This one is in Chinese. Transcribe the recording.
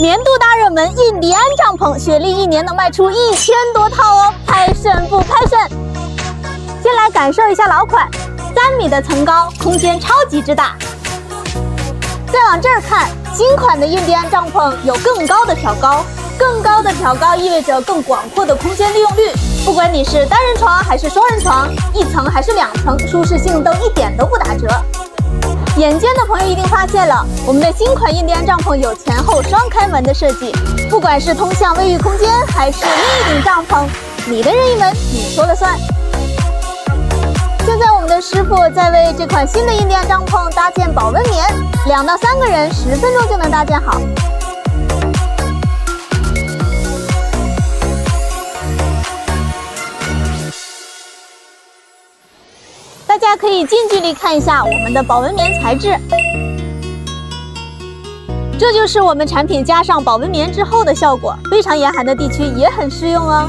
年度大热门印第安帐篷，雪莉一年能卖出一千多套哦，拍胜负拍胜！先来感受一下老款，三米的层高，空间超级之大。再往这儿看，新款的印第安帐篷有更高的挑高，更高的挑高意味着更广阔的空间利用率。不管你是单人床还是双人床，一层还是两层，舒适性都一点都不打折。眼尖的朋友一定发现了，我们的新款印第安帐篷有前后双开门的设计，不管是通向卫浴空间还是另一顶帐篷，你的任意门你说了算。现在我们的师傅在为这款新的印第安帐篷搭建保温棉，两到三个人十分钟就能搭建好。大家可以近距离看一下我们的保温棉材质，这就是我们产品加上保温棉之后的效果，非常严寒的地区也很适用哦。